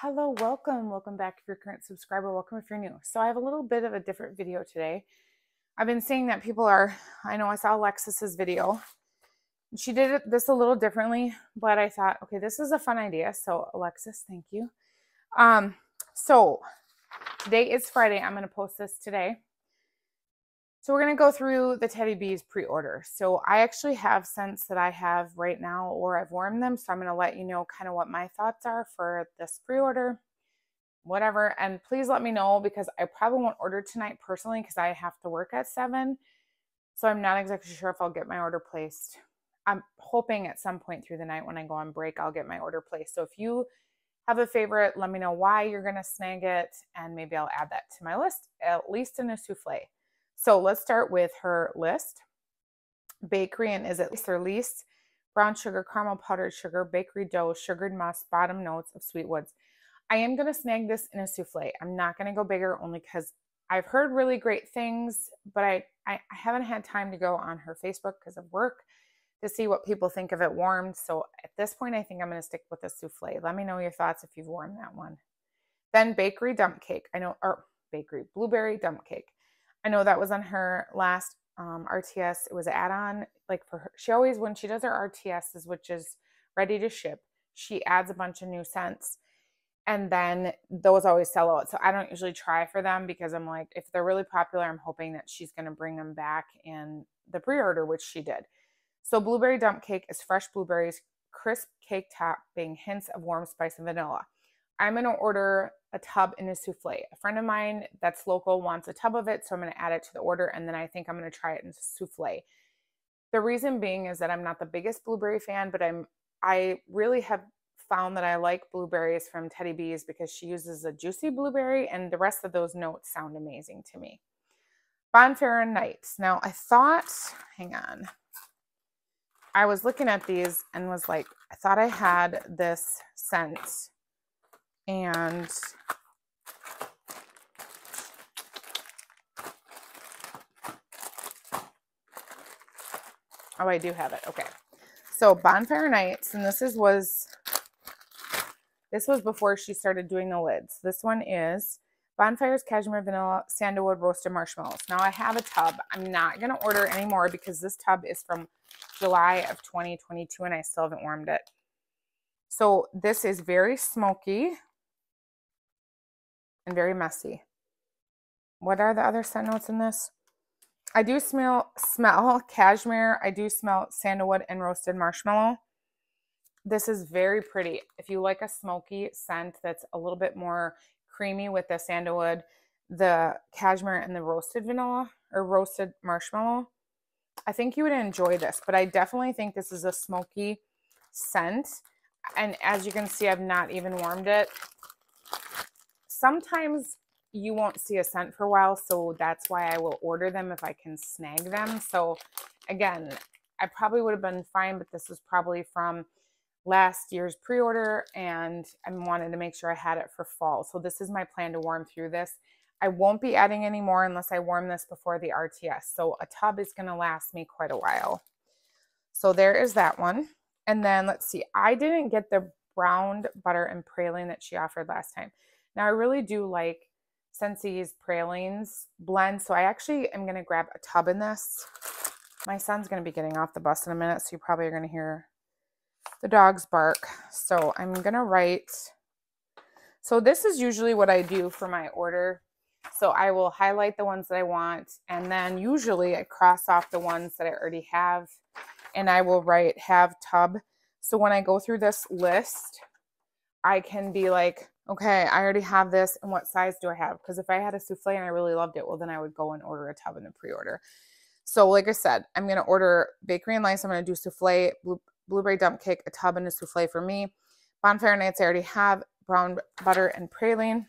Hello, welcome. Welcome back if you're a current subscriber. Welcome if you're new. So I have a little bit of a different video today. I've been seeing that people are, I know I saw Alexis's video. She did this a little differently, but I thought, okay, this is a fun idea. So Alexis, thank you. Um, so today is Friday. I'm going to post this today. So we're going to go through the Teddy Bees pre-order. So I actually have scents that I have right now or I've warmed them. So I'm going to let you know kind of what my thoughts are for this pre-order, whatever. And please let me know because I probably won't order tonight personally because I have to work at 7. So I'm not exactly sure if I'll get my order placed. I'm hoping at some point through the night when I go on break, I'll get my order placed. So if you have a favorite, let me know why you're going to snag it and maybe I'll add that to my list, at least in a souffle. So let's start with her list. Bakery and is it their least brown sugar, caramel powdered sugar, bakery dough, sugared musk, bottom notes of sweet woods. I am going to snag this in a souffle. I'm not going to go bigger only because I've heard really great things, but I, I, I haven't had time to go on her Facebook because of work to see what people think of it warmed. So at this point, I think I'm going to stick with a souffle. Let me know your thoughts if you've warmed that one. Then bakery dump cake. I know, or bakery blueberry dump cake. I know that was on her last um, RTS. It was an add-on, like for her. She always, when she does her RTSs, which is ready to ship, she adds a bunch of new scents. And then those always sell out. So I don't usually try for them because I'm like, if they're really popular, I'm hoping that she's going to bring them back in the pre-order, which she did. So blueberry dump cake is fresh blueberries, crisp cake topping, hints of warm spice and vanilla. I'm going to order a tub in a souffle. A friend of mine that's local wants a tub of it, so I'm going to add it to the order and then I think I'm going to try it in souffle. The reason being is that I'm not the biggest blueberry fan, but I'm I really have found that I like blueberries from Teddy Bees because she uses a juicy blueberry and the rest of those notes sound amazing to me. Bonfire Nights. Now I thought, hang on. I was looking at these and was like, I thought I had this scent and oh, I do have it. Okay. So Bonfire Nights, and this is was this was before she started doing the lids. This one is Bonfires Cashmere Vanilla Sandalwood Roasted Marshmallows. Now I have a tub. I'm not going to order anymore because this tub is from July of 2022 and I still haven't warmed it. So this is very smoky and very messy. What are the other scent notes in this? I do smell smell cashmere. I do smell sandalwood and roasted marshmallow. This is very pretty. If you like a smoky scent that's a little bit more creamy with the sandalwood, the cashmere, and the roasted vanilla or roasted marshmallow, I think you would enjoy this. But I definitely think this is a smoky scent. And as you can see, I've not even warmed it sometimes you won't see a scent for a while, so that's why I will order them if I can snag them. So again, I probably would have been fine, but this was probably from last year's pre-order and I wanted to make sure I had it for fall. So this is my plan to warm through this. I won't be adding any more unless I warm this before the RTS. So a tub is going to last me quite a while. So there is that one. And then let's see, I didn't get the browned butter and praline that she offered last time. Now I really do like Scentsy's pralines blend. So I actually am going to grab a tub in this. My son's going to be getting off the bus in a minute. So you probably are going to hear the dogs bark. So I'm going to write. So this is usually what I do for my order. So I will highlight the ones that I want. And then usually I cross off the ones that I already have. And I will write have tub. So when I go through this list, I can be like, okay, I already have this. And what size do I have? Because if I had a souffle and I really loved it, well, then I would go and order a tub in a pre order. So, like I said, I'm going to order bakery and lice. I'm going to do souffle, blue, blueberry dump cake, a tub and a souffle for me. Bonfire nights, I already have brown butter and praline.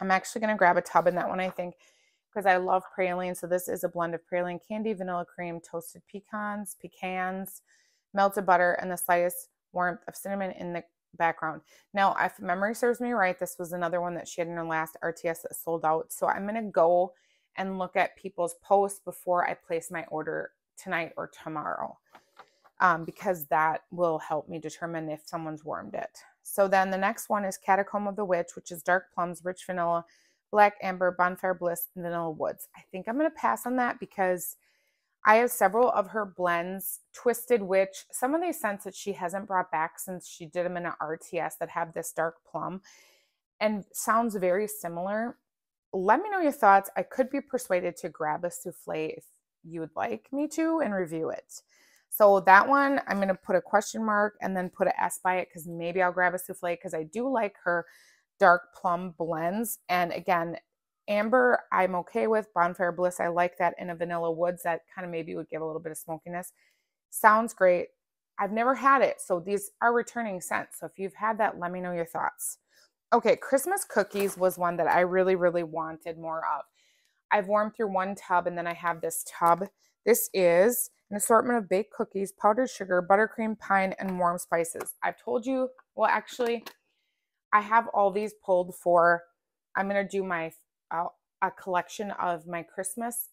I'm actually going to grab a tub in that one, I think, because I love praline. So, this is a blend of praline candy, vanilla cream, toasted pecans, pecans, melted butter, and the slightest warmth of cinnamon in the background. Now, if memory serves me right, this was another one that she had in her last RTS that sold out. So I'm going to go and look at people's posts before I place my order tonight or tomorrow um, because that will help me determine if someone's warmed it. So then the next one is Catacomb of the Witch, which is dark plums, rich vanilla, black amber, bonfire bliss, and vanilla woods. I think I'm going to pass on that because I have several of her blends, Twisted Witch, some of these scents that she hasn't brought back since she did them in an RTS that have this dark plum and sounds very similar. Let me know your thoughts. I could be persuaded to grab a souffle if you would like me to and review it. So that one, I'm going to put a question mark and then put an S by it because maybe I'll grab a souffle because I do like her dark plum blends. And again, amber, I'm okay with. Bonfire Bliss, I like that. in a vanilla woods, that kind of maybe would give a little bit of smokiness. Sounds great. I've never had it. So these are returning scents. So if you've had that, let me know your thoughts. Okay, Christmas cookies was one that I really, really wanted more of. I've warmed through one tub and then I have this tub. This is an assortment of baked cookies, powdered sugar, buttercream, pine, and warm spices. I've told you, well, actually, I have all these pulled for, I'm going to do my, a collection of my Christmas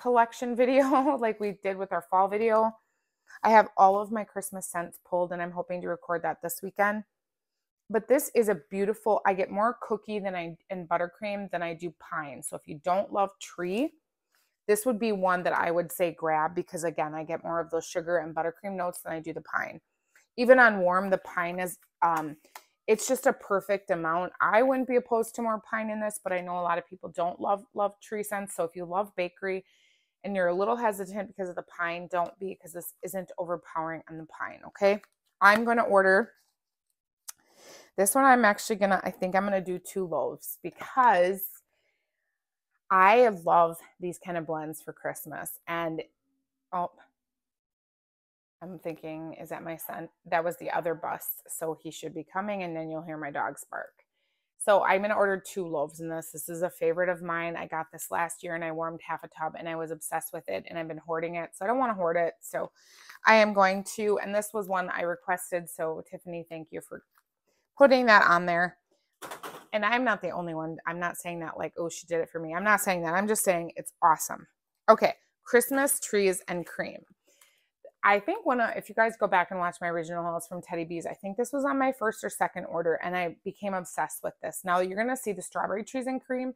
collection video like we did with our fall video. I have all of my Christmas scents pulled and I'm hoping to record that this weekend. But this is a beautiful, I get more cookie than I and buttercream than I do pine. So if you don't love tree, this would be one that I would say grab because again, I get more of those sugar and buttercream notes than I do the pine. Even on warm, the pine is um it's just a perfect amount. I wouldn't be opposed to more pine in this, but I know a lot of people don't love love tree scents. So if you love bakery and you're a little hesitant because of the pine, don't be because this isn't overpowering on the pine, okay? I'm going to order this one I'm actually going to I think I'm going to do two loaves because I love these kind of blends for Christmas. And oh, I'm thinking, is that my son? That was the other bus. So he should be coming, and then you'll hear my dogs bark. So I'm going to order two loaves in this. This is a favorite of mine. I got this last year and I warmed half a tub and I was obsessed with it and I've been hoarding it. So I don't want to hoard it. So I am going to, and this was one I requested. So Tiffany, thank you for putting that on there and I'm not the only one. I'm not saying that like, oh, she did it for me. I'm not saying that. I'm just saying it's awesome. Okay, Christmas trees and cream. I think when, if you guys go back and watch my original hauls from Teddy Bees, I think this was on my first or second order and I became obsessed with this. Now you're going to see the strawberry trees and cream.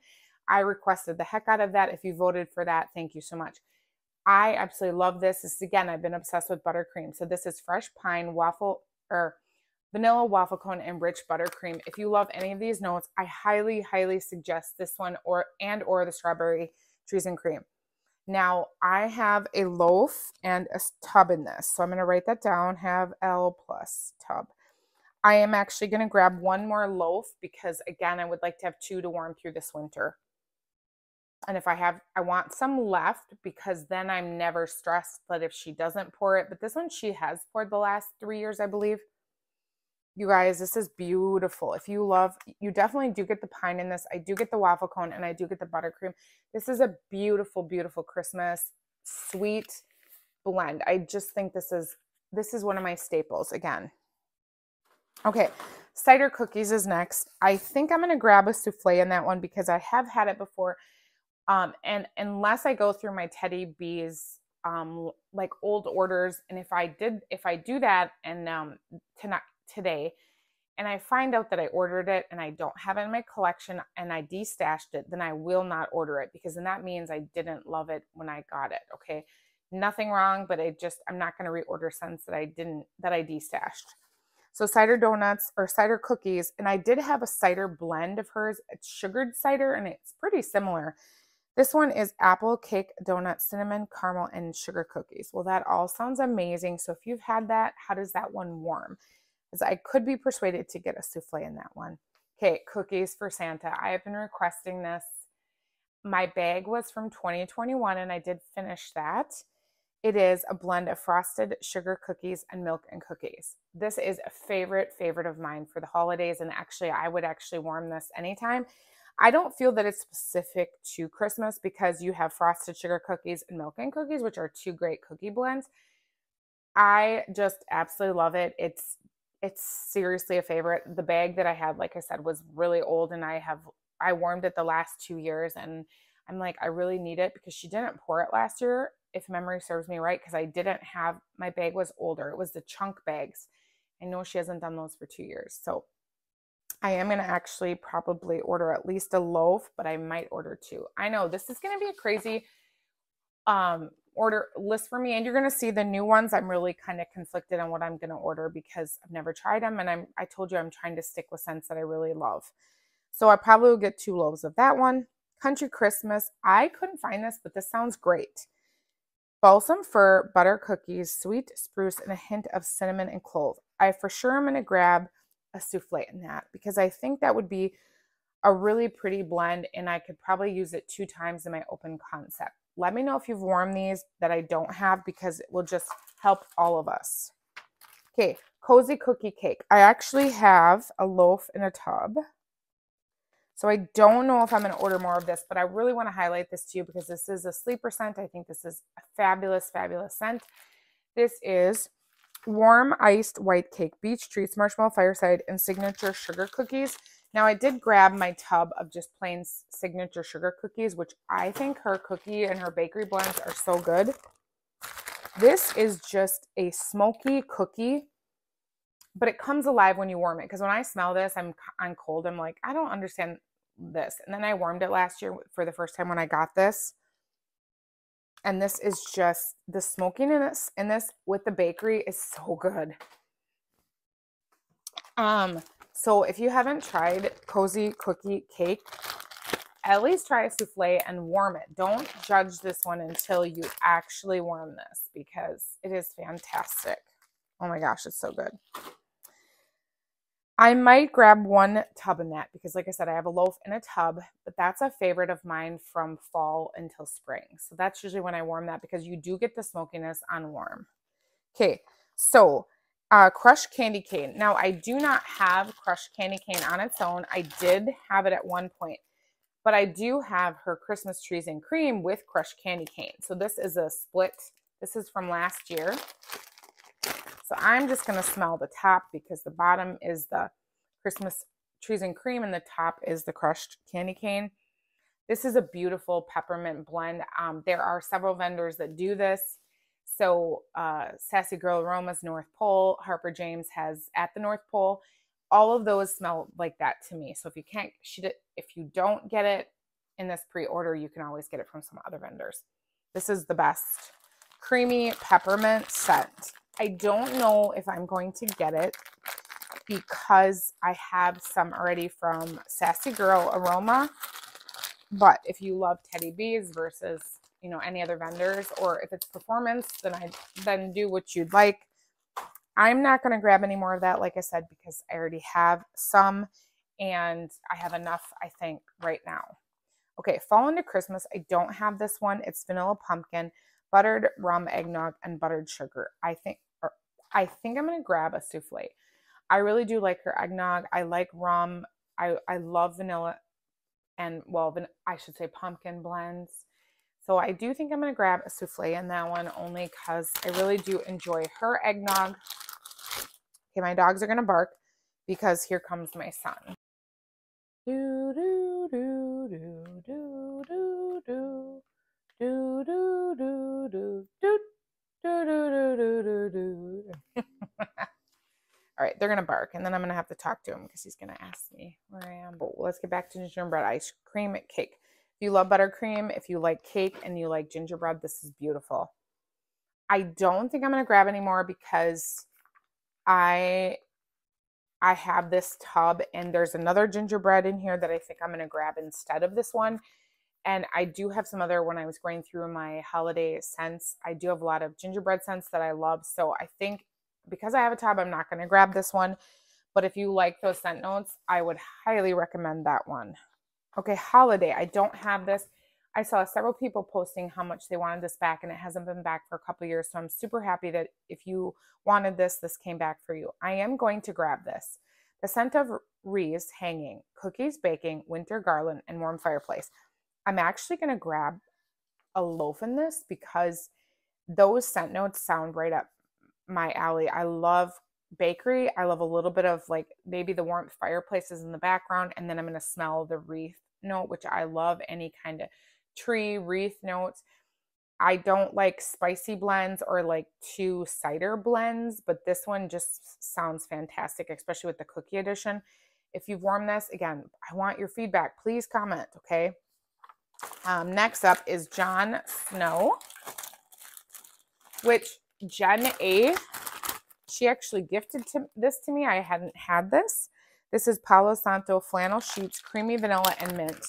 I requested the heck out of that. If you voted for that, thank you so much. I absolutely love this. This again, I've been obsessed with buttercream. So this is fresh pine waffle or vanilla waffle cone and rich buttercream. If you love any of these notes, I highly, highly suggest this one or and or the strawberry trees and cream. Now I have a loaf and a tub in this. So I'm going to write that down, have L plus tub. I am actually going to grab one more loaf because again, I would like to have two to warm through this winter. And if I have, I want some left because then I'm never stressed that if she doesn't pour it. But this one she has poured the last three years, I believe. You guys, this is beautiful. If you love, you definitely do get the pine in this. I do get the waffle cone and I do get the buttercream. This is a beautiful, beautiful Christmas sweet blend. I just think this is this is one of my staples again. Okay, cider cookies is next. I think I'm going to grab a souffle in that one because I have had it before. Um, and unless I go through my Teddy Bees um, like old orders, and if I did, if I do that and um, tonight today and I find out that I ordered it and I don't have it in my collection and I destashed it, then I will not order it because then that means I didn't love it when I got it. Okay. Nothing wrong, but I just, I'm not going to reorder scents that I didn't, that I destashed. So cider donuts or cider cookies. And I did have a cider blend of hers. It's sugared cider and it's pretty similar. This one is apple cake donut, cinnamon, caramel, and sugar cookies. Well, that all sounds amazing. So if you've had that, how does that one warm? I could be persuaded to get a souffle in that one. Okay, cookies for Santa. I have been requesting this. My bag was from 2021 and I did finish that. It is a blend of frosted sugar cookies and milk and cookies. This is a favorite, favorite of mine for the holidays. And actually, I would actually warm this anytime. I don't feel that it's specific to Christmas because you have frosted sugar cookies and milk and cookies, which are two great cookie blends. I just absolutely love it. It's it's seriously a favorite. The bag that I had, like I said, was really old and I have I warmed it the last two years and I'm like, I really need it because she didn't pour it last year, if memory serves me right, because I didn't have my bag was older. It was the chunk bags. I know she hasn't done those for two years. So I am going to actually probably order at least a loaf, but I might order two. I know this is going to be a crazy um, order list for me and you're going to see the new ones. I'm really kind of conflicted on what I'm going to order because I've never tried them and I'm I told you I'm trying to stick with scents that I really love. So I probably will get two loaves of that one. Country Christmas. I couldn't find this, but this sounds great. Balsam fir, butter cookies, sweet spruce, and a hint of cinnamon and clove. I for sure am going to grab a souffle in that because I think that would be a really pretty blend and I could probably use it two times in my open concept. Let me know if you've warmed these that I don't have because it will just help all of us. Okay, cozy cookie cake. I actually have a loaf in a tub. So I don't know if I'm going to order more of this, but I really want to highlight this to you because this is a sleeper scent. I think this is a fabulous, fabulous scent. This is warm iced white cake, beach treats, marshmallow fireside, and signature sugar cookies. Now I did grab my tub of just plain signature sugar cookies, which I think her cookie and her bakery blends are so good. This is just a smoky cookie, but it comes alive when you warm it. Because when I smell this, I'm on cold. I'm like, I don't understand this. And then I warmed it last year for the first time when I got this. And this is just the smokiness in this with the bakery is so good. Um, so if you haven't tried cozy cookie cake, at least try a souffle and warm it. Don't judge this one until you actually warm this because it is fantastic. Oh my gosh, it's so good. I might grab one tub in that because, like I said, I have a loaf in a tub, but that's a favorite of mine from fall until spring. So that's usually when I warm that because you do get the smokiness on warm. Okay, so uh, crushed candy cane. Now, I do not have crushed candy cane on its own. I did have it at one point, but I do have her Christmas trees and cream with crushed candy cane. So this is a split. This is from last year. So I'm just going to smell the top because the bottom is the Christmas trees and cream and the top is the crushed candy cane. This is a beautiful peppermint blend. Um, there are several vendors that do this. So uh, Sassy Girl Aromas North Pole, Harper James has at the North Pole. All of those smell like that to me. So if you can't, if you don't get it in this pre-order, you can always get it from some other vendors. This is the best creamy peppermint scent. I don't know if I'm going to get it because I have some already from Sassy Girl Aroma. But if you love Teddy Bees versus, you know, any other vendors, or if it's performance, then I then do what you'd like. I'm not going to grab any more of that, like I said, because I already have some and I have enough, I think, right now. Okay, fall into Christmas. I don't have this one. It's vanilla pumpkin, buttered rum eggnog, and buttered sugar. I think I think I'm going to grab a souffle. I really do like her eggnog. I like rum. I, I love vanilla and, well, van- I should say pumpkin blends. So I do think I'm going to grab a souffle in that one only because I really do enjoy her eggnog. Okay, my dogs are going to bark because here comes my son. Do, do, do, do, do, do, do. Do, do, do, do, do, do, do, do, do, do. All right, they're gonna bark, and then I'm gonna have to talk to him because he's gonna ask me where I am. But let's get back to gingerbread ice cream cake. If you love buttercream, if you like cake and you like gingerbread, this is beautiful. I don't think I'm gonna grab any more because I I have this tub and there's another gingerbread in here that I think I'm gonna grab instead of this one. And I do have some other, when I was going through my holiday scents, I do have a lot of gingerbread scents that I love. So I think because I have a tub, I'm not going to grab this one. But if you like those scent notes, I would highly recommend that one. Okay, holiday. I don't have this. I saw several people posting how much they wanted this back, and it hasn't been back for a couple years. So I'm super happy that if you wanted this, this came back for you. I am going to grab this. The scent of wreaths hanging, cookies baking, winter garland, and warm fireplace. I'm actually going to grab a loaf in this because those scent notes sound right up my alley. I love bakery. I love a little bit of like maybe the warmth fireplaces in the background, and then I'm going to smell the wreath note, which I love any kind of tree wreath notes. I don't like spicy blends or like two cider blends, but this one just sounds fantastic, especially with the cookie edition. If you've warmed this, again, I want your feedback. Please comment, okay? Um, next up is Jon Snow, which Jen A, she actually gifted to, this to me. I hadn't had this. This is Palo Santo flannel sheets, creamy vanilla and mint.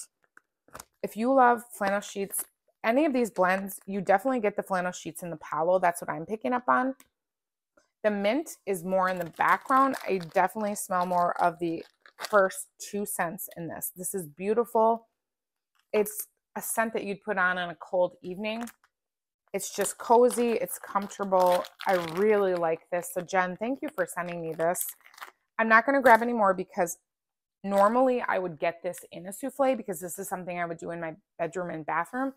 If you love flannel sheets, any of these blends, you definitely get the flannel sheets in the Palo. That's what I'm picking up on. The mint is more in the background. I definitely smell more of the first two scents in this. This is beautiful. It's a scent that you'd put on on a cold evening. It's just cozy. It's comfortable. I really like this. So Jen, thank you for sending me this. I'm not going to grab any more because normally I would get this in a souffle because this is something I would do in my bedroom and bathroom.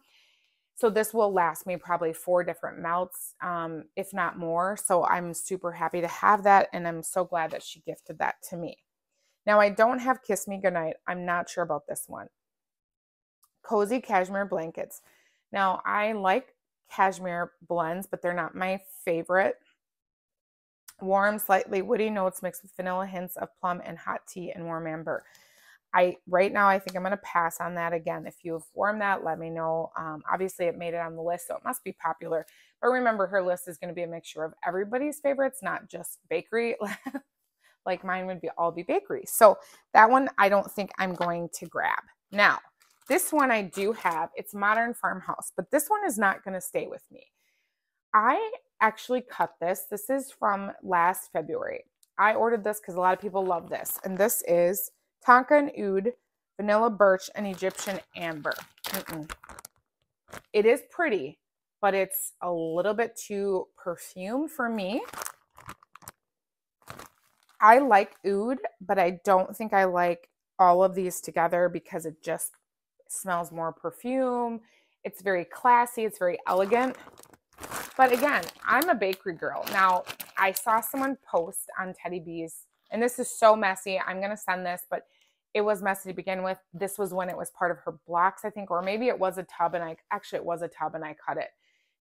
So this will last me probably four different melts, um, if not more. So I'm super happy to have that. And I'm so glad that she gifted that to me. Now I don't have Kiss Me Goodnight. I'm not sure about this one. Cozy Cashmere Blankets. Now I like cashmere blends, but they're not my favorite. Warm, slightly woody notes mixed with vanilla hints of plum and hot tea and warm amber. I right now I think I'm going to pass on that again. If you've warmed that, let me know. Um, obviously, it made it on the list, so it must be popular. But remember, her list is going to be a mixture of everybody's favorites, not just bakery. like mine would be all be bakery. So that one I don't think I'm going to grab. Now, this one I do have. It's Modern Farmhouse, but this one is not going to stay with me. I actually cut this. This is from last February. I ordered this because a lot of people love this, and this is tonka and oud, vanilla birch, and Egyptian amber. Mm-mm. It is pretty, but it's a little bit too perfume for me. I like oud, but I don't think I like all of these together because it just smells more perfume. It's very classy, it's very elegant. But again, I'm a bakery girl. Now, I saw someone post on Teddy Bees, and this is so messy. I'm going to send this, but it was messy to begin with. This was when it was part of her blocks, I think, or maybe it was a tub and I actually it was a tub and I cut it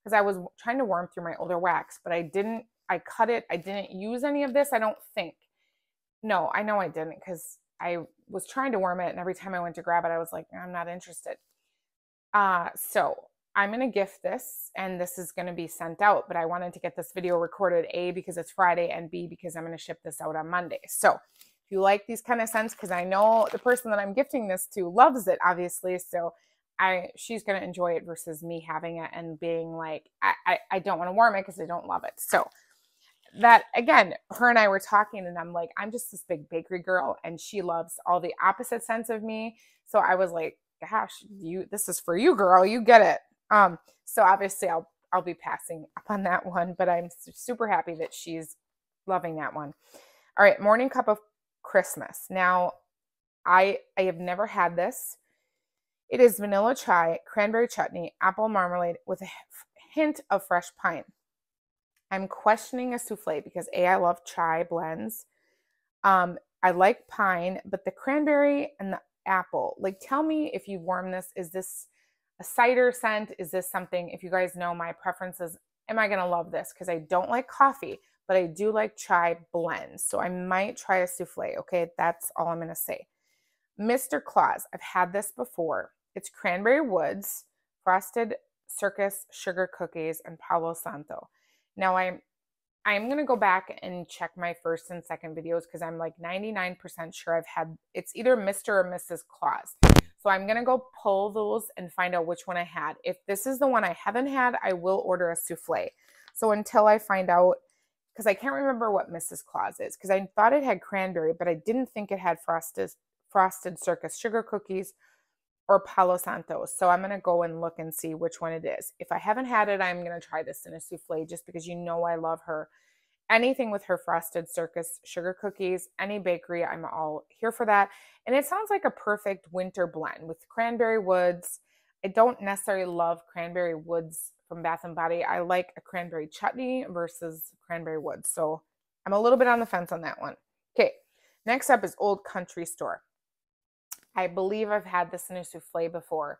because I was trying to warm through my older wax, but I didn't. I cut it. I didn't use any of this. I don't think. No, I know I didn't because I was trying to warm it, and every time I went to grab it, I was like, I'm not interested. Uh, so I'm going to gift this and this is going to be sent out, but I wanted to get this video recorded A because it's Friday and B because I'm going to ship this out on Monday. So if you like these kind of scents, because I know the person that I'm gifting this to loves it, obviously. So I she's going to enjoy it versus me having it and being like, I, I, I don't want to warm it because I don't love it. So that again, her and I were talking and I'm like, I'm just this big bakery girl and she loves all the opposite sense of me. So I was like, gosh, you this is for you, girl. You get it. Um, so obviously I'll I'll be passing up on that one, but I'm super happy that she's loving that one. All right, morning cup of Christmas. Now, I I have never had this. It is vanilla chai, cranberry chutney, apple marmalade with a hint of fresh pine. I'm questioning a souffle because A, I love chai blends. Um, I like pine, but the cranberry and the apple, like tell me if you warm this, is this a cider scent? Is this something, if you guys know my preferences, am I going to love this? Because I don't like coffee, but I do like chai blends. So I might try a souffle. Okay. That's all I'm going to say. Mr. Claus, I've had this before. It's cranberry woods, frosted circus sugar cookies, and Palo Santo. Now I'm I'm going to go back and check my first and second videos because I'm like 99% sure I've had it's either Mr. or Mrs. Claus. So I'm going to go pull those and find out which one I had. If this is the one I haven't had, I will order a souffle. So until I find out, because I can't remember what Mrs. Claus is, because I thought it had cranberry, but I didn't think it had frosted, frosted circus sugar cookies or Palo Santos. So I'm going to go and look and see which one it is. If I haven't had it, I'm going to try this in a souffle just because you know I love her anything with her frosted circus sugar cookies, any bakery, I'm all here for that. And it sounds like a perfect winter blend with cranberry woods. I don't necessarily love cranberry woods from Bath and Body. I like a cranberry chutney versus cranberry woods. So I'm a little bit on the fence on that one. Okay, next up is Old Country Store. I believe I've had this in a souffle before.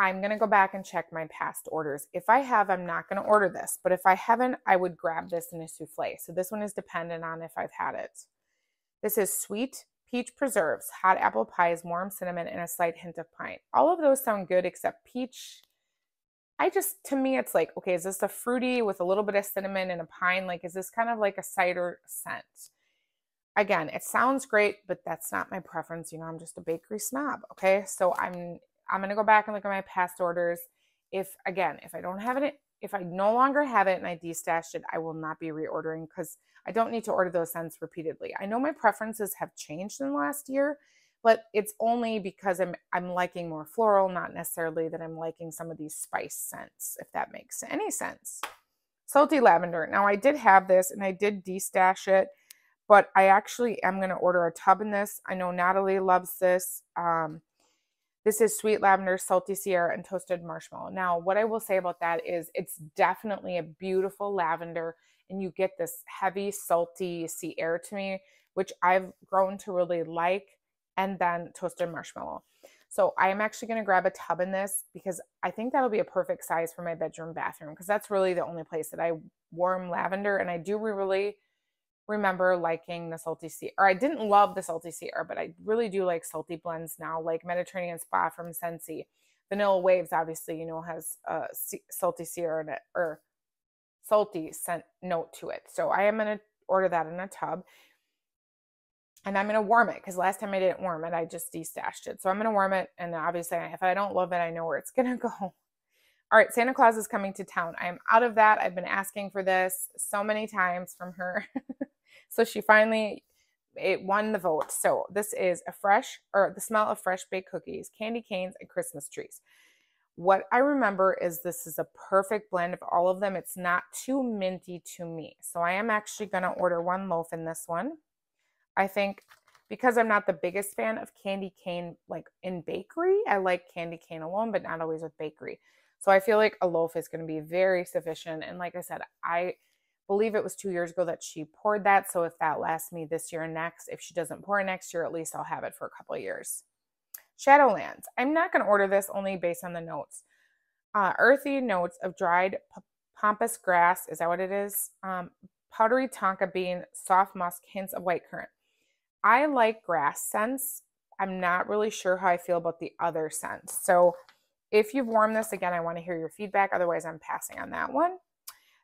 I'm going to go back and check my past orders. If I have, I'm not going to order this. But if I haven't, I would grab this in a souffle. So this one is dependent on if I've had it. This is sweet peach preserves, hot apple pies, warm cinnamon, and a slight hint of pine. All of those sound good except peach. I just, to me, it's like, okay, is this a fruity with a little bit of cinnamon and a pine? Like, is this kind of like a cider scent? Again, it sounds great, but that's not my preference. You know, I'm just a bakery snob. Okay. So I'm I'm going to go back and look at my past orders. If, again, if I don't have it, if I no longer have it and I destashed it, I will not be reordering because I don't need to order those scents repeatedly. I know my preferences have changed in the last year, but it's only because I'm I'm liking more floral, not necessarily that I'm liking some of these spice scents, if that makes any sense. Salty lavender. Now I did have this and I did destash it, but I actually am going to order a tub in this. I know Natalie loves this. Um, this is sweet lavender, salty sea air, and toasted marshmallow. Now, what I will say about that is it's definitely a beautiful lavender, and you get this heavy, salty sea air to me, which I've grown to really like, and then toasted marshmallow. So I am actually going to grab a tub in this because I think that'll be a perfect size for my bedroom bathroom because that's really the only place that I warm lavender, and I do really remember liking the salty sea or I didn't love the salty sea air, but I really do like salty blends now, like Mediterranean Spa from Scentsy. Vanilla Waves, obviously, you know, has a salty sea air in it or salty scent note to it. So I am going to order that in a tub and I'm going to warm it because last time I didn't warm it, I just destashed it. So I'm going to warm it. And obviously, if I don't love it, I know where it's going to go. All right, Santa Claus is coming to town. I am out of that. I've been asking for this so many times from her. So she finally it won the vote. So this is a fresh or the smell of fresh baked cookies, candy canes, and Christmas trees. What I remember is this is a perfect blend of all of them. It's not too minty to me. So I am actually going to order one loaf in this one. I think because I'm not the biggest fan of candy cane like in bakery, I like candy cane alone, but not always with bakery. So I feel like a loaf is going to be very sufficient. And like I said, I believe it was two years ago that she poured that. So if that lasts me this year and next, if she doesn't pour next year, at least I'll have it for a couple of years. Shadowlands. I'm not going to order this only based on the notes. Uh, earthy notes of dried pampas grass. Is that what it is? Um, powdery tonka bean, soft musk, hints of white currant. I like grass scents. I'm not really sure how I feel about the other scents. So if you've warmed this, again, I want to hear your feedback. Otherwise, I'm passing on that one.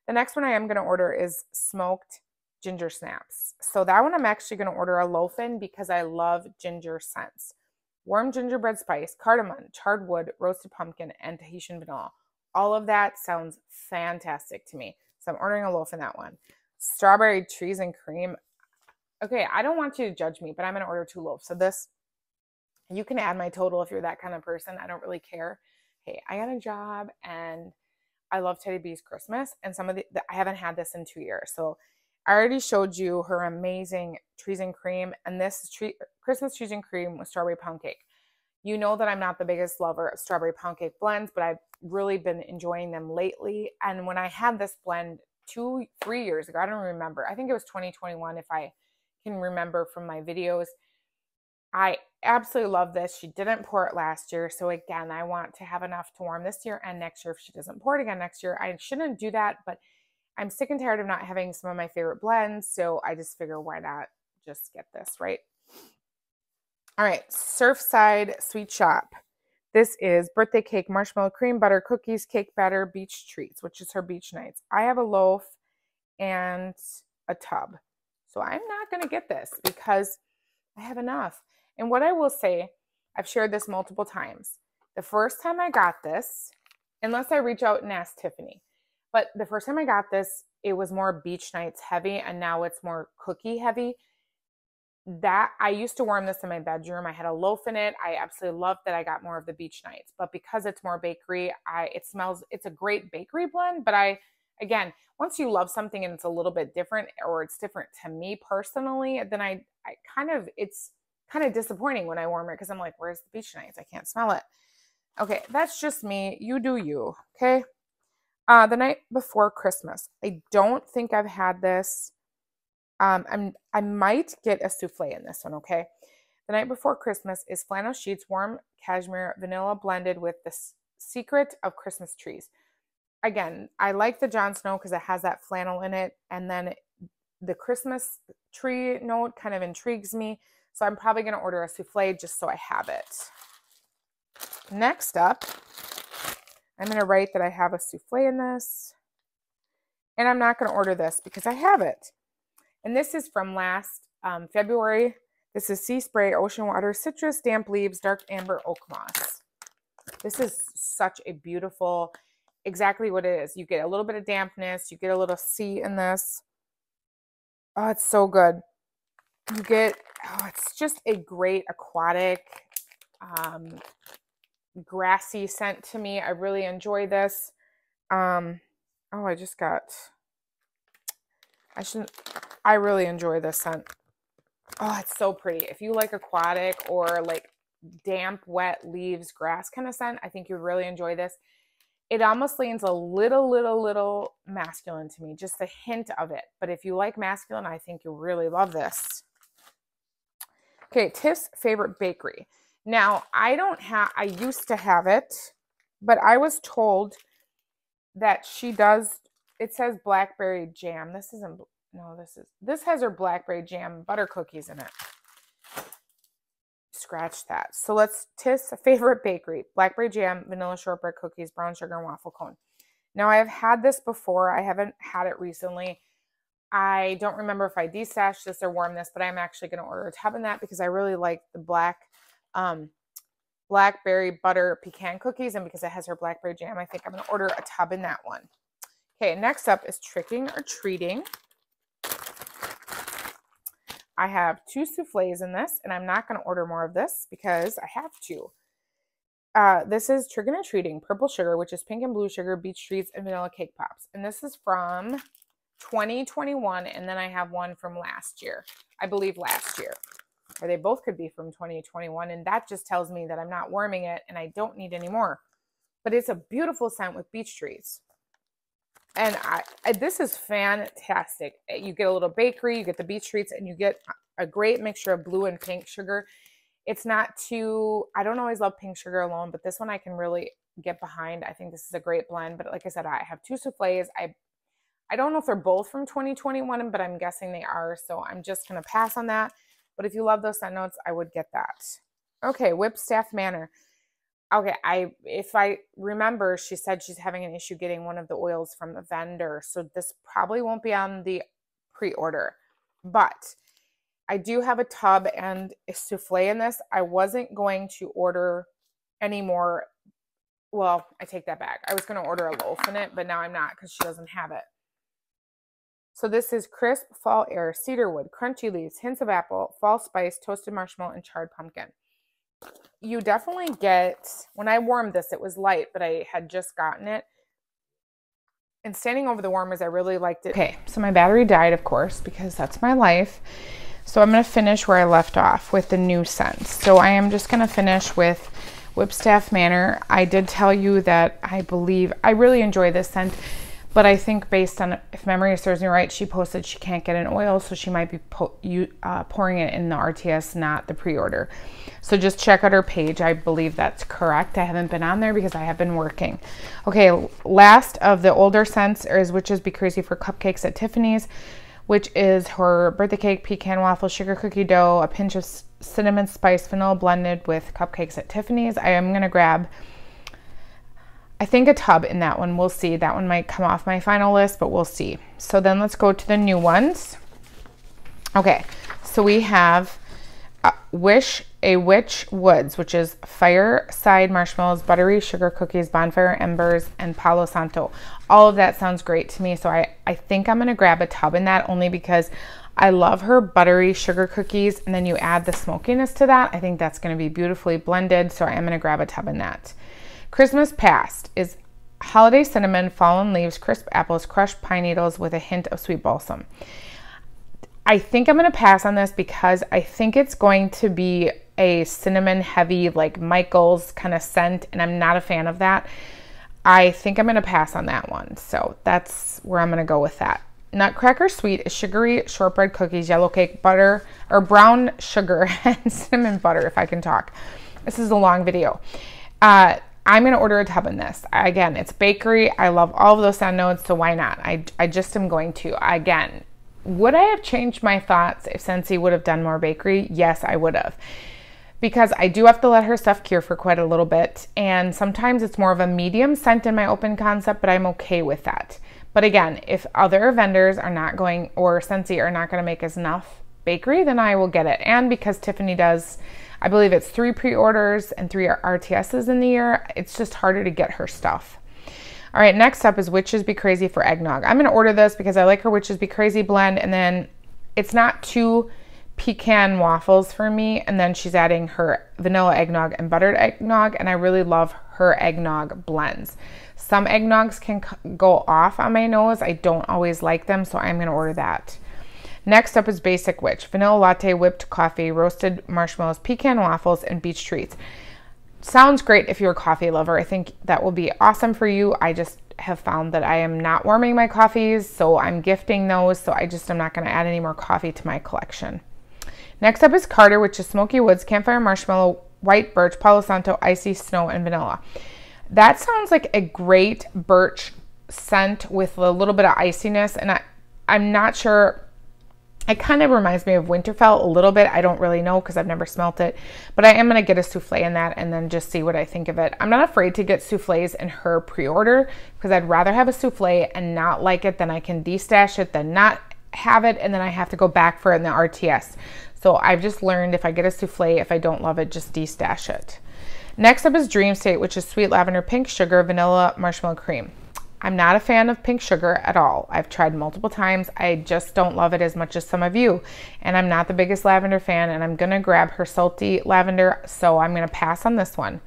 The next one I am going to order is smoked ginger snaps. So that one I'm actually going to order a loaf in because I love ginger scents. Warm gingerbread spice, cardamom, charred wood, roasted pumpkin, and Tahitian vanilla. All of that sounds fantastic to me. So I'm ordering a loaf in that one. Strawberry trees and cream. Okay, I don't want you to judge me, but I'm going to order two loaves. So this, you can add my total if you're that kind of person. I don't really care. Hey, I got a job and I love Teddy B's Christmas, and some of the, the I haven't had this in two years. So I already showed you her amazing trees and cream, and this tree, Christmas trees and cream with strawberry pound cake. You know that I'm not the biggest lover of strawberry pound cake blends, but I've really been enjoying them lately. And when I had this blend two, three years ago, I don't remember. I think it was 2021, if I can remember from my videos. I absolutely love this. She didn't pour it last year. So again, I want to have enough to warm this year and next year if she doesn't pour it again next year. I shouldn't do that, but I'm sick and tired of not having some of my favorite blends. So I just figure why not just get this, right? All right, Surfside Sweet Shop. This is birthday cake, marshmallow cream, butter, cookies, cake batter, beach treats, which is her beach nights. I have a loaf and a tub. So I'm not going to get this because I have enough. And what I will say, I've shared this multiple times. The first time I got this, unless I reach out and ask Tiffany, but the first time I got this, it was more beach nights heavy, and now it's more cookie heavy. That I used to warm this in my bedroom. I had a loaf in it. I absolutely loved that I got more of the beach nights. But because it's more bakery, I it smells it's a great bakery blend, but I again, once you love something and it's a little bit different or it's different to me personally, then I I kind of it's kind of disappointing when I warm it because I'm like, where's the beach nights? I can't smell it. Okay, that's just me. You do you. Okay. Uh, the night before Christmas. I don't think I've had this. Um, I'm I might get a souffle in this one. Okay. The night before Christmas is flannel sheets, warm cashmere, vanilla blended with the Secret of Christmas Trees. Again, I like the Jon Snow because it has that flannel in it. And then the Christmas tree note kind of intrigues me. So I'm probably going to order a souffle just so I have it. Next up, I'm going to write that I have a souffle in this. And I'm not going to order this because I have it. And this is from last um, February. This is Sea Spray, Ocean Water, Citrus, Damp Leaves, Dark Amber, Oak Moss. This is such a beautiful, exactly what it is. You get a little bit of dampness. You get a little sea in this. Oh, it's so good. You get, oh, it's just a great aquatic, um, grassy scent to me. I really enjoy this. Um, oh, I just got, I shouldn't, I really enjoy this scent. Oh, it's so pretty. If you like aquatic or like damp, wet leaves, grass kind of scent, I think you'd really enjoy this. It almost leans a little, little, little masculine to me, just a hint of it. But if you like masculine, I think you'll really love this. Okay, Tiff's favorite bakery. Now, I don't have, I used to have it, but I was told that she does, it says blackberry jam. This isn't, no, this is, this has her blackberry jam butter cookies in it. Scratch that. So let's, Tiff's favorite bakery, blackberry jam, vanilla shortbread cookies, brown sugar, and waffle cone. Now, I have had this before. I haven't had it recently. I don't remember if I destashed this or warmed this, but I'm actually going to order a tub in that because I really like the black um, blackberry butter pecan cookies. And because it has her blackberry jam, I think I'm going to order a tub in that one. Okay, next up is tricking or treating. I have two souffles in this, and I'm not going to order more of this because I have to. Uh, this is Tricking or Treating Purple Sugar, which is pink and blue sugar, beach treats, and vanilla cake pops. And this is from 2021, and then I have one from last year. I believe last year. Or they both could be from 2021, and that just tells me that I'm not warming it and I don't need any more. But it's a beautiful scent with beach treats. And I, I, this is fantastic. Eh, you get a little bakery, you get the beech treats, and you get a great mixture of blue and pink sugar. It's not too, I don't always love pink sugar alone, but this one I can really get behind. I think this is a great blend. But like I said, I have two souffles. I I don't know if they're both from 2021, but I'm guessing they are. So I'm just going to pass on that. But if you love those scent notes, I would get that. Okay, Whipstaff Manor. Okay, I if I remember, she said she's having an issue getting one of the oils from the vendor. So this probably won't be on the pre-order. But I do have a tub and a souffle in this. I wasn't going to order any more. Well, I take that back. I was going to order a loaf in it, but now I'm not because she doesn't have it. So this is crisp fall air, cedarwood, crunchy leaves, hints of apple, fall spice, toasted marshmallow, and charred pumpkin. You definitely get, when I warmed this, it was light, but I had just gotten it. And standing over the warmers, I really liked it. Okay, so my battery died, of course, because that's my life. So I'm going to finish where I left off with the new scents. So I am just going to finish with Whipstaff Manor. I did tell you that I believe I really enjoy this scent. But I think based on, if memory serves me right, she posted she can't get an oil, so she might be you, uh, pouring it in the RTS, not the pre-order. So just check out her page. I believe that's correct. I haven't been on there because I have been working. Okay, last of the older scents is Witches Be Crazy for Cupcakes at Tiffany's, which is her birthday cake, pecan waffle, sugar cookie dough, a pinch of cinnamon spice vanilla blended with cupcakes at Tiffany's. I am going to grab I think a tub in that one. We'll see. That one might come off my final list, but we'll see. So then let's go to the new ones. Okay, so we have uh, Wish a Witch Woods, which is fireside marshmallows, buttery sugar cookies, bonfire embers, and Palo Santo. All of that sounds great to me. So I, I think I'm going to grab a tub in that only because I love her buttery sugar cookies. And then you add the smokiness to that. I think that's going to be beautifully blended. So I am going to grab a tub in that. Christmas Past is holiday cinnamon, fallen leaves, crisp apples, crushed pine needles with a hint of sweet balsam. I think I'm going to pass on this because I think it's going to be a cinnamon heavy, like Michael's kind of scent, and I'm not a fan of that. I think I'm going to pass on that one. So that's where I'm going to go with that. Nutcracker Sweet is sugary shortbread cookies, yellow cake, butter, or brown sugar, and cinnamon butter, if I can talk. This is a long video. Uh, I'm going to order a tub in this. Again, it's bakery. I love all of those scent notes, so why not? I, I just am going to. Again, would I have changed my thoughts if Scentsy would have done more bakery? Yes, I would have. Because I do have to let her stuff cure for quite a little bit. And sometimes it's more of a medium scent in my open concept, but I'm okay with that. But again, if other vendors are not going or Scentsy are not going to make us enough bakery, then I will get it. And because Tiffany does, I believe it's three pre orders and three RTSs in the year, it's just harder to get her stuff. All right, next up is Witches Be Crazy for Eggnog. I'm going to order this because I like her Witches Be Crazy blend, and then it's not too pecan waffles for me. And then she's adding her vanilla eggnog and buttered eggnog, and I really love her eggnog blends. Some eggnogs can go off on my nose. I don't always like them, so I'm going to order that. Next up is Basic Witch vanilla latte, whipped coffee, roasted marshmallows, pecan waffles, and beach treats sounds great if you're a coffee lover. I think that will be awesome for you. I just have found that I am not warming my coffees, so I'm gifting those. So I just am not going to add any more coffee to my collection. Next up is Carter, which is Smoky Woods, Campfire Marshmallow, White Birch, Palo Santo, Icy Snow, and Vanilla. That sounds like a great birch scent with a little bit of iciness, and I, I'm not sure it kind of reminds me of Winterfell a little bit. I don't really know because I've never smelt it, but I am going to get a souffle in that and then just see what I think of it. I'm not afraid to get souffles in her pre-order because I'd rather have a souffle and not like it than I can destash it than not have it and then I have to go back for it in the RTS. So I've just learned if I get a souffle, if I don't love it, just destash it. Next up is Dream State, which is sweet lavender, pink sugar, vanilla, marshmallow cream. I'm not a fan of pink sugar at all. I've tried multiple times. I just don't love it as much as some of you. And I'm not the biggest lavender fan, and I'm gonna grab her salty lavender, so I'm gonna pass on this one.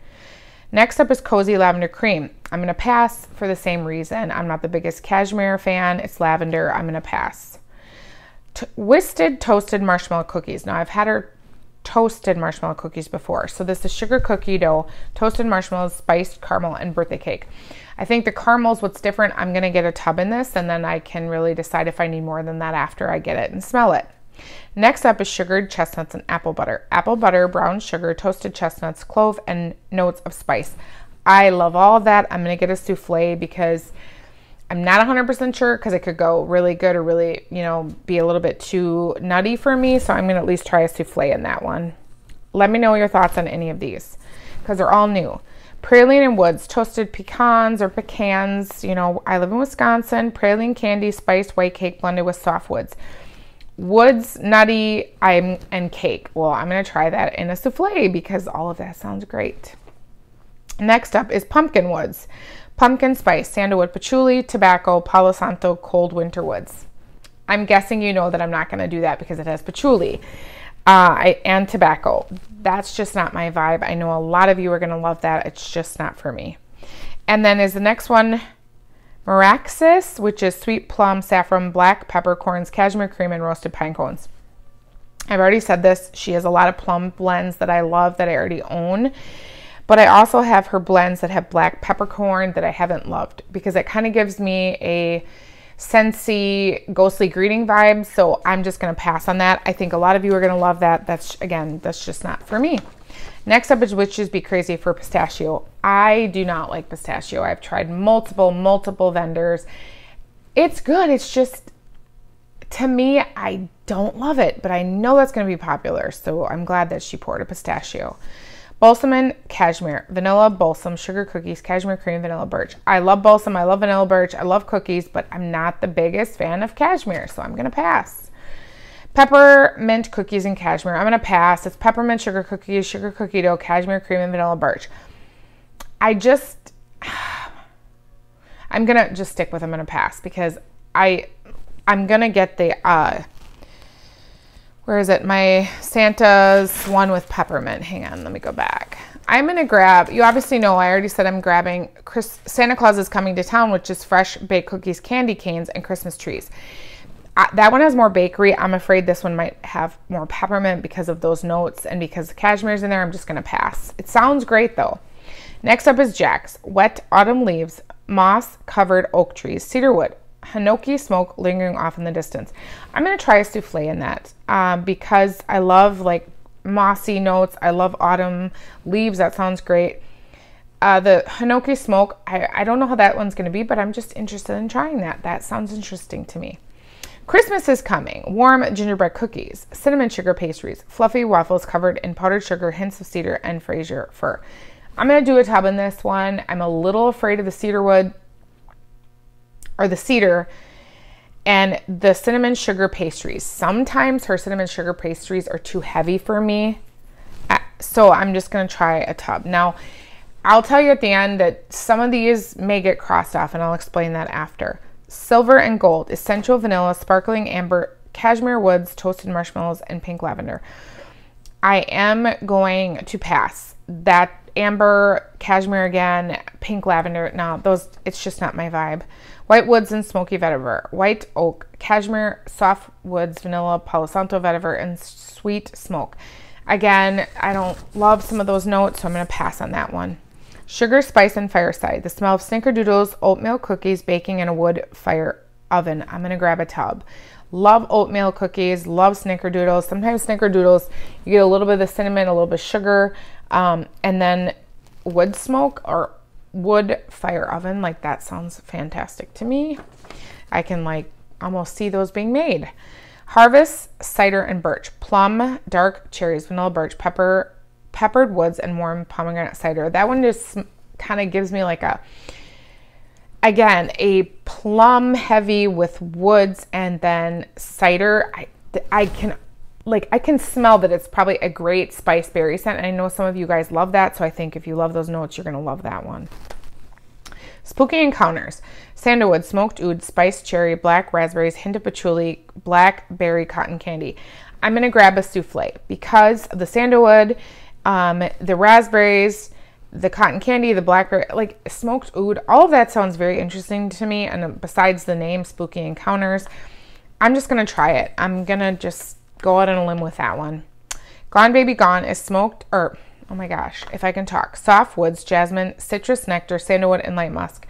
Next up is Cozy Lavender Cream. I'm gonna pass for the same reason. I'm not the biggest cashmere fan. It's lavender. I'm gonna pass. Twisted Toasted Marshmallow Cookies. Now, I've had her toasted marshmallow cookies before. So this is sugar cookie dough, toasted marshmallows, spiced caramel, and birthday cake. I think the caramels, what's different, I'm gonna get a tub in this and then I can really decide if I need more than that after I get it and smell it. Next up is sugared chestnuts and apple butter. Apple butter, brown sugar, toasted chestnuts, clove, and notes of spice. I love all of that. I'm gonna get a souffle because I'm not 100% sure because it could go really good or really, you know, be a little bit too nutty for me. So I'm going to at least try a souffle in that one. Let me know your thoughts on any of these because they're all new. Praline and Woods, toasted pecans or pecans. You know, I live in Wisconsin. Praline candy, spiced white cake blended with soft woods. Woods, nutty, I'm and cake. Well, I'm gonna try that in a souffle because all of that sounds great. Next up is pumpkin woods, pumpkin spice, sandalwood, patchouli, tobacco, palo santo, cold winter woods. I'm guessing you know that I'm not gonna do that because it has patchouli uh, I, and tobacco. That's just not my vibe. I know a lot of you are going to love that. It's just not for me. And then is the next one Meraxes, which is sweet plum, saffron, black peppercorns, cashmere cream, and roasted pine cones. I've already said this. She has a lot of plum blends that I love that I already own. But I also have her blends that have black peppercorn that I haven't loved because it kind of gives me a Scentsy ghostly greeting vibe. So I'm just going to pass on that. I think a lot of you are going to love that. That's, again, that's just not for me. Next up is Witches Be Crazy for pistachio. I do not like pistachio. I've tried multiple, multiple vendors. It's good. It's just, to me, I don't love it, but I know that's going to be popular. So I'm glad that she poured a pistachio. Balsam and cashmere, vanilla, balsam, sugar cookies, cashmere cream, vanilla birch. I love balsam, I love vanilla birch, I love cookies, but I'm not the biggest fan of cashmere, so I'm gonna pass. Peppermint cookies and cashmere. I'm gonna pass. It's peppermint sugar cookies, sugar cookie dough, cashmere cream, and vanilla birch. I just, I'm gonna just stick with. I'm gonna pass because I, I'm gonna get the uh, where is it? My Santa's one with peppermint. Hang on, let me go back. I'm gonna grab, you obviously know I already said I'm grabbing Chris, Santa Claus is coming to town, which is fresh baked cookies, candy canes, and Christmas trees. That one has more bakery. I'm afraid this one might have more peppermint because of those notes and because the cashmere's in there, I'm just gonna pass. It sounds great though. Next up is Jack's Wet Autumn Leaves, Moss Covered Oak Trees, Cedar Wood, Hinoki smoke lingering off in the distance. I'm going to try a souffle in that um, because I love like mossy notes. I love autumn leaves. That sounds great. Uh, the Hinoki smoke, I, I don't know how that one's going to be, but I'm just interested in trying that. That sounds interesting to me. Christmas is coming. Warm gingerbread cookies, cinnamon sugar pastries, fluffy waffles covered in powdered sugar, hints of cedar, and Fraser fir. I'm going to do a tub in this one. I'm a little afraid of the cedar wood or the cedar and the cinnamon sugar pastries. Sometimes her cinnamon sugar pastries are too heavy for me. Uh, so I'm just going to try a tub. Now, I'll tell you at the end that some of these may get crossed off and I'll explain that after. Silver and gold, essential vanilla, sparkling amber, cashmere woods, toasted marshmallows, and pink lavender. I am going to pass. That amber, cashmere again, pink lavender. No, those, it's just not my vibe. White woods and smoky vetiver. White oak, cashmere, soft woods, vanilla, palo santo vetiver, and sweet smoke. Again, I don't love some of those notes, so I'm going to pass on that one. Sugar, spice, and fireside. The smell of snickerdoodles, oatmeal cookies baking in a wood fire oven. I'm going to grab a tub. Love oatmeal cookies, love snickerdoodles. Sometimes snickerdoodles, you get a little bit of the cinnamon, a little bit of sugar, um, and then wood smoke or wood fire oven. Like that sounds fantastic to me. I can like almost see those being made. Harvest, cider, and birch. Plum, dark cherries, vanilla birch, pepper, peppered woods and warm pomegranate cider. That one just kind of gives me like a, again, a plum heavy with woods and then cider. I, I can like I can smell that it's probably a great spice berry scent. And I know some of you guys love that. So I think if you love those notes, you're going to love that one. Spooky Encounters. Sandalwood, smoked oud, spiced cherry, black raspberries, hint of patchouli, blackberry cotton candy. I'm going to grab a souffle because the sandalwood um, the raspberries, the cotton candy, the blackberry, like smoked oud, all of that sounds very interesting to me. And besides the name Spooky Encounters, I'm just going to try it. I'm going to just go out on a limb with that one. Gone Baby Gone is smoked, or oh my gosh, if I can talk, soft woods, jasmine, citrus nectar, sandalwood, and light musk.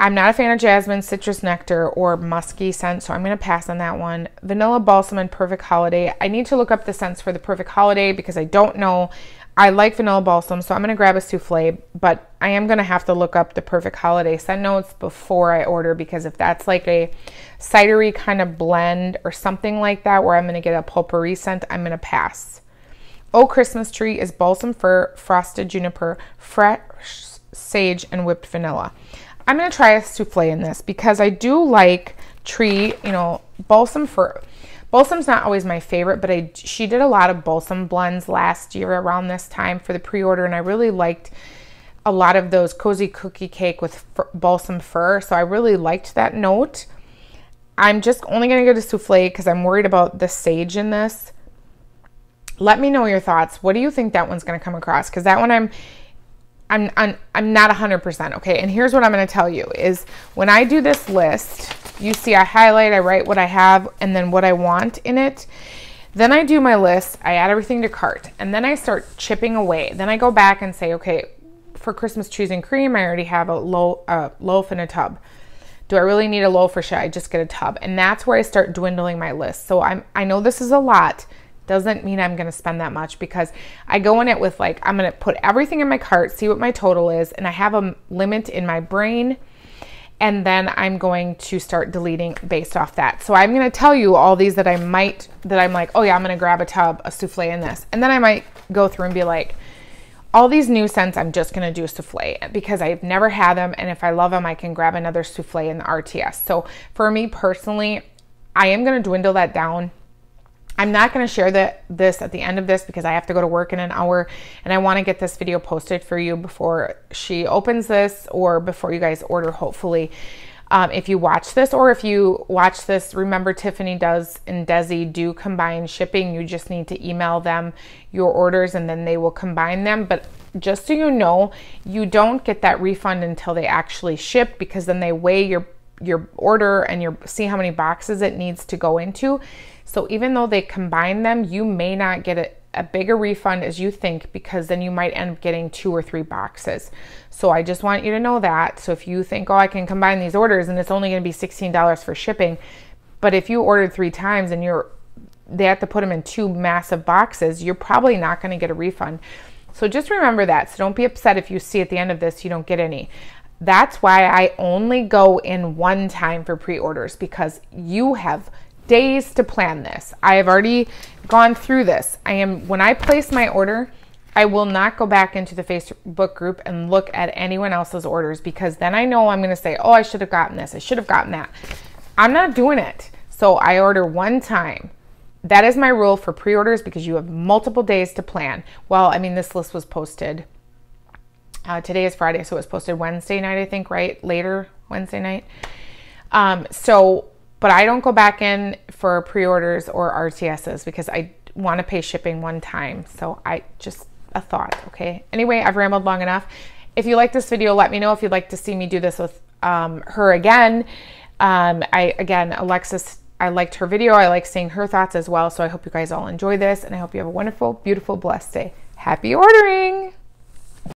I'm not a fan of jasmine, citrus nectar, or musky scent, so I'm going to pass on that one. Vanilla Balsam and Perfect Holiday. I need to look up the scents for the Perfect Holiday because I don't know. I like Vanilla Balsam, so I'm going to grab a souffle, but I am going to have to look up the Perfect Holiday scent notes before I order because if that's like a cidery kind of blend or something like that where I'm going to get a potpourri scent, I'm going to pass. Oh Christmas Tree is balsam fir, frosted juniper, fresh sage, and whipped vanilla. I'm going to try a souffle in this because I do like tree, you know, balsam fir. Balsam's not always my favorite, but I she did a lot of balsam blends last year around this time for the pre-order, and I really liked a lot of those cozy cookie cake with balsam fir. So I really liked that note. I'm just only going to go to souffle because I'm worried about the sage in this. Let me know your thoughts. What do you think that one's going to come across? Because that one I'm I'm, I'm, I'm not 100%, okay? And here's what I'm going to tell you is when I do this list, you see I highlight, I write what I have and then what I want in it. Then I do my list, I add everything to cart, and then I start chipping away. Then I go back and say, okay, for Christmas cheese and cream, I already have a low, uh, loaf and a tub. Do I really need a loaf or should I just get a tub? And that's where I start dwindling my list. So I'm, I know this is a lot, doesn't mean I'm going to spend that much because I go in it with like, I'm going to put everything in my cart, see what my total is, and I have a limit in my brain. And then I'm going to start deleting based off that. So I'm going to tell you all these that I might, that I'm like, oh yeah, I'm going to grab a tub, a souffle in this. And then I might go through and be like, all these new scents, I'm just going to do souffle because I've never had them. And if I love them, I can grab another souffle in the RTS. So for me personally, I am going to dwindle that down I'm not going to share the, this at the end of this because I have to go to work in an hour and I want to get this video posted for you before she opens this or before you guys order, hopefully. Um, if you watch this or if you watch this, remember Tiffany does and Desi do combine shipping. You just need to email them your orders and then they will combine them. But just so you know, you don't get that refund until they actually ship because then they weigh your your order and your see how many boxes it needs to go into. So even though they combine them, you may not get a, a bigger refund as you think because then you might end up getting two or three boxes. So I just want you to know that. So if you think, oh, I can combine these orders and it's only going to be $16 for shipping, but if you ordered three times and you're they have to put them in two massive boxes, you're probably not going to get a refund. So just remember that. So don't be upset if you see at the end of this you don't get any. That's why I only go in one time for pre orders because you have days to plan this. I have already gone through this. I am, when I place my order, I will not go back into the Facebook group and look at anyone else's orders because then I know I'm going to say, oh, I should have gotten this. I should have gotten that. I'm not doing it. So I order one time. That is my rule for pre orders because you have multiple days to plan. Well, I mean, this list was posted. Uh, today is Friday, so it was posted Wednesday night, I think, right? Later Wednesday night. Um, so, but I don't go back in for pre orders or RTSs because I want to pay shipping one time. So I just a thought, okay? Anyway, I've rambled long enough. If you like this video, let me know if you'd like to see me do this with um, her again. Um, I again, Alexis, I liked her video. I like seeing her thoughts as well. So I hope you guys all enjoy this, and I hope you have a wonderful, beautiful, blessed day. Happy ordering!